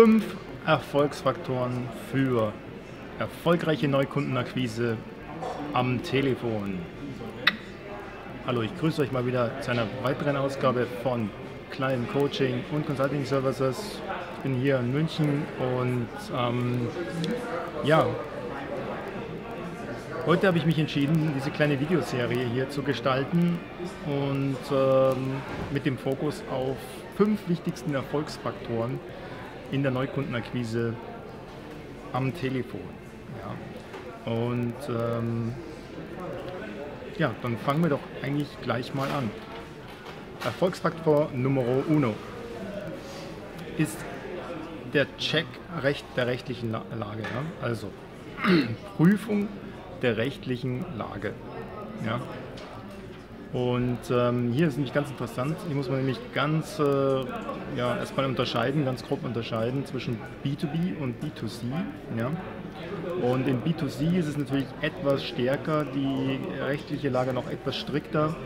fünf Erfolgsfaktoren für erfolgreiche Neukundenakquise am Telefon. Hallo, ich grüße euch mal wieder zu einer weiteren Ausgabe von Client Coaching und Consulting Services. Ich bin hier in München und ähm, ja, heute habe ich mich entschieden, diese kleine Videoserie hier zu gestalten und ähm, mit dem Fokus auf fünf wichtigsten Erfolgsfaktoren in der Neukundenakquise am Telefon. Ja. Und ähm, ja, dann fangen wir doch eigentlich gleich mal an. Erfolgsfaktor Numero uno ist der Check recht, der rechtlichen La- Lage. Ja? Also Prüfung der rechtlichen Lage. Ja? Und ähm, hier ist nämlich ganz interessant, hier muss man nämlich ganz äh, ja, erstmal unterscheiden, ganz grob unterscheiden zwischen B2B und B2C. Ja? Und in B2C ist es natürlich etwas stärker, die rechtliche Lage noch etwas strikter.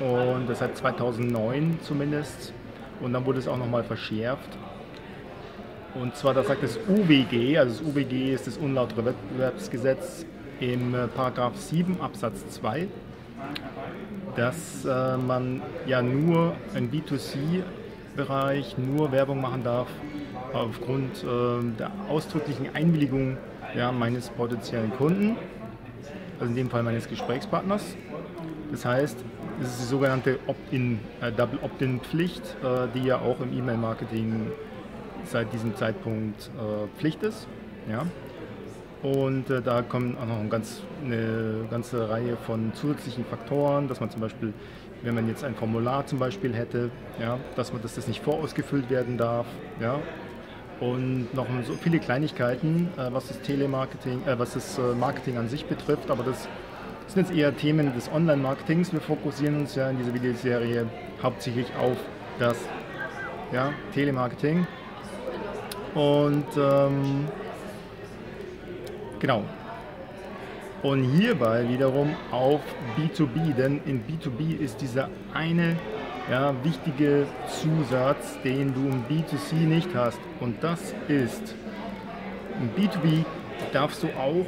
Und das seit 2009 zumindest. Und dann wurde es auch nochmal verschärft. Und zwar, da sagt das UWG, also das UWG ist das unlautere Wettbewerbsgesetz im äh, Paragraph 7 Absatz 2 dass äh, man ja nur im B2C-Bereich nur Werbung machen darf aufgrund äh, der ausdrücklichen Einwilligung ja, meines potenziellen Kunden, also in dem Fall meines Gesprächspartners. Das heißt, es ist die sogenannte Opt-in, äh, Double Opt-in-Pflicht, äh, die ja auch im E-Mail-Marketing seit diesem Zeitpunkt äh, Pflicht ist. Ja. Und äh, da kommen auch noch ein ganz, eine ganze Reihe von zusätzlichen Faktoren, dass man zum Beispiel, wenn man jetzt ein Formular zum Beispiel hätte, ja, dass, man, dass das nicht vorausgefüllt werden darf. Ja, und noch so viele Kleinigkeiten, äh, was das Telemarketing, äh, was das äh, Marketing an sich betrifft, aber das sind jetzt eher Themen des Online-Marketings. Wir fokussieren uns ja in dieser Videoserie hauptsächlich auf das ja, Telemarketing. Und ähm, Genau. Und hierbei wiederum auf B2B, denn in B2B ist dieser eine ja, wichtige Zusatz, den du im B2C nicht hast. Und das ist, im B2B darfst du auch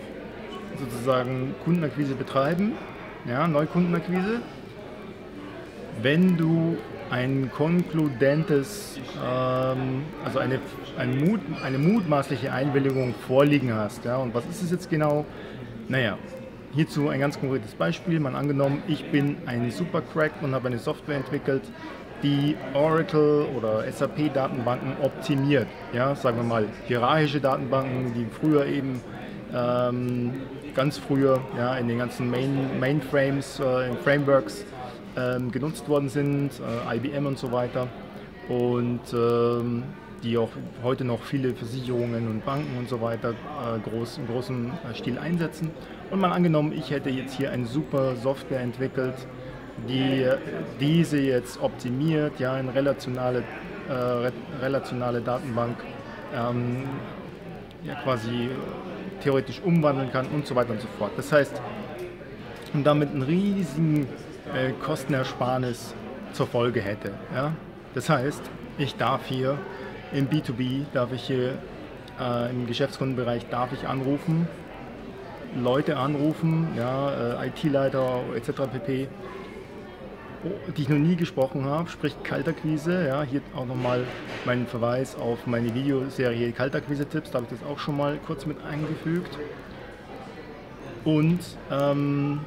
sozusagen Kundenakquise betreiben, ja, Neukundenakquise, wenn du ein konkludentes, ähm, also eine, ein Mut, eine mutmaßliche Einwilligung vorliegen hast. Ja? Und was ist es jetzt genau? Naja, hierzu ein ganz konkretes Beispiel. Man angenommen, ich bin ein Supercrack und habe eine Software entwickelt, die Oracle oder SAP-Datenbanken optimiert. Ja, sagen wir mal hierarchische Datenbanken, die früher eben ähm, ganz früher ja, in den ganzen Main, Mainframes, äh, in Frameworks ähm, genutzt worden sind, äh, IBM und so weiter. Und ähm, die auch heute noch viele Versicherungen und Banken und so weiter äh, groß, in großem äh, Stil einsetzen. Und mal angenommen, ich hätte jetzt hier eine super Software entwickelt, die äh, diese jetzt optimiert, ja, in relationale, äh, re relationale Datenbank ähm, ja, quasi theoretisch umwandeln kann und so weiter und so fort. Das heißt, und damit einen riesigen äh, Kostenersparnis zur Folge hätte. Ja? Das heißt, ich darf hier im B2B, darf ich hier äh, im Geschäftskundenbereich darf ich anrufen, Leute anrufen, ja, äh, IT-Leiter etc. pp. die ich noch nie gesprochen habe, sprich Kaltakquise. Ja, hier auch nochmal mein Verweis auf meine Videoserie Kaltakquise-Tipps, da habe ich das auch schon mal kurz mit eingefügt. Und ähm,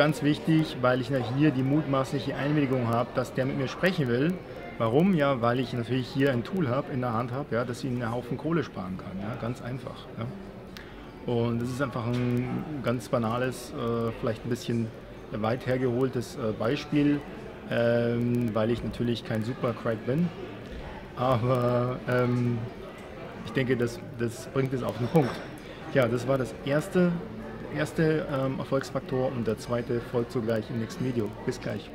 ganz wichtig, weil ich hier die mutmaßliche Einwilligung habe, dass der mit mir sprechen will. Warum? Ja, weil ich natürlich hier ein Tool habe, in der Hand habe, ja, dass ich einen Haufen Kohle sparen kann. Ja, ganz einfach. Ja. Und das ist einfach ein ganz banales, äh, vielleicht ein bisschen weit hergeholtes äh, Beispiel, ähm, weil ich natürlich kein Supercrack bin. Aber ähm, ich denke, das, das bringt es auf den Punkt. Ja, das war das erste, erste ähm, Erfolgsfaktor und der zweite folgt sogleich im nächsten Video. Bis gleich.